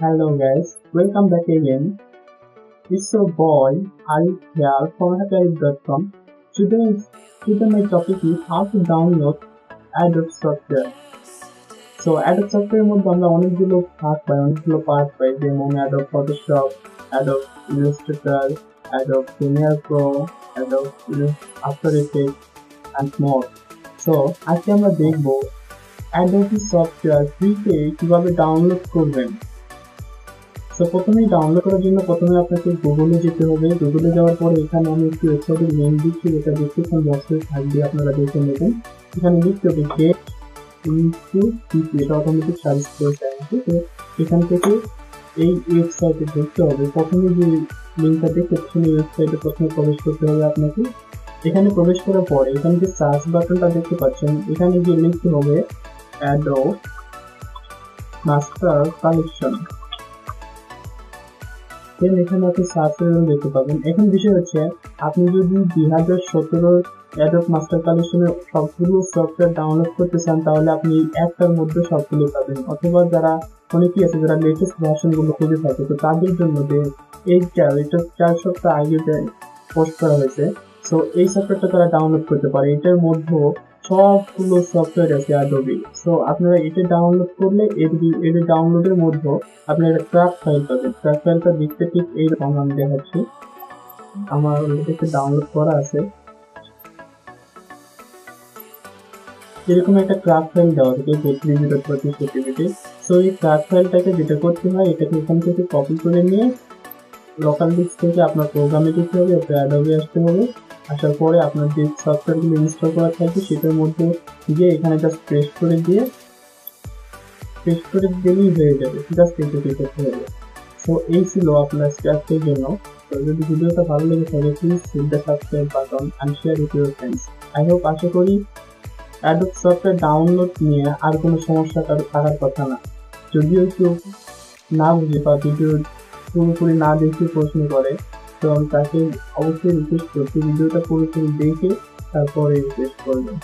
Hello guys, welcome back again. It's your boy Arif here from Hackaric.com. Today, today my topic is how to download Adobe software. So Adobe সফটওয়্যারের মধ্যে আমরা অনেকগুলো ভাগ পাই অনেকগুলো part পাই যেমন Adobe Photoshop Adobe Illustrator Adobe Premiere Pro Adobe After Effect and more so আজকে আমরা দেখব অ্যাডোবি সফটওয়্যার ফ্রিতে কিভাবে ডাউনলোড করবেন তো প্রথমেই ডাউনলোড করার জন্য প্রথমে আপনাকে গুগলে যেতে হবে। গুগলে যাওয়ার পরে এখানে আমি একটি ওয়েবসাইটের লিঙ্ক দিচ্ছি, যেটা ডিসক্রিপশন বক্সে থাকবে, আপনারা দেখে নেবেন। এখানে লিখতে হবে গেট ইনটু পিপি এটা অটোমেটিক সার্চ করে দেয়। তো এখান থেকে এই ওয়েবসাইটে ঢুকতে হবে। প্রথমে যে লিঙ্কটা দেখতে পাচ্ছেন এই ওয়েবসাইটে প্রথমে প্রবেশ করতে হবে আপনাকে। এখানে প্রবেশ করার পরে এখানে যে সার্চ বাটনটা দেখতে পাচ্ছেন, এখানে যে লিখতে হবে অ্যাডো মাস্টার কালেকশন দেন এখানে আপনি সার্চ করে দেখতে পাবেন। এখন বিষয় হচ্ছে, আপনি যদি দুই হাজার সতেরোর অ্যাডোব মাস্টার কালেকশনের সবগুলো সফটওয়্যার ডাউনলোড করতে চান, তাহলে আপনি একটার মধ্যে সবগুলো পাবেন। অথবা যারা অনেকেই আছে, যারা লেটেস্ট ভার্সনগুলো খুঁজে থাকে, তো তাদের জন্য যে এইটা এটা চার সপ্তাহ আগে পোস্ট করা হয়েছে। সো এই সফটওয়্যারটা তারা ডাউনলোড করতে পারে। এটার মধ্যে সবগুলো সফটওয়্যার আছে অ্যাডোবি সো আপনারা এটা ডাউনলোড করলে এর ডাউনলোডের মধ্যে আপনি একটা ক্রাফট ফাইল পাবেন ক্রাফট ফাইলটা দেখতে ঠিক এইরকম আমি দেখাচ্ছি। আমার অলরেডি ডাউনলোড করা আছে। এরকম একটা ক্রাফট ফাইল দেওয়া থাকে বত্রিশ জিরো পঁচিশ ওটিপিতে সো এই ক্রাফট ফাইলটাকে যেটা করতে হয়, এটাকে এখান থেকে কপি করে নিয়ে লোকাল ডিস্ক থেকে আপনার প্রোগ্রামে যেতে হবে অ্যাডোবে আসতে হবে। আসার পরে আপনার যে সফটওয়্যারগুলো ইনস্টল করা থাকবে, সেটার মধ্যে গিয়ে এখানে জাস্ট পেস্ট করে দিয়ে পেস্ট করে দিলেই হয়ে যাবে। জাস্ট এইটুকু করতে হবে। সো এই ছিল আপনার আজকের জন্য। তো যদি ভিডিওটা ভালো লেগে থাকে please hit the subscribe button and share with your friends I hope আশা করি অ্যাডোব সফটওয়্যার ডাউনলোড নিয়ে আর কোনো সমস্যা থাকার কথা না। যদিও কেউ না বুঝে বা ভিডিও পুরোপুরি না দেখে প্রশ্ন করে তো আমি তাকে অবশ্যই রিকোয়েস্ট করছি ভিডিওটা পুরোপুরি দেখে তারপরে রিকোয়েস্ট করবেন।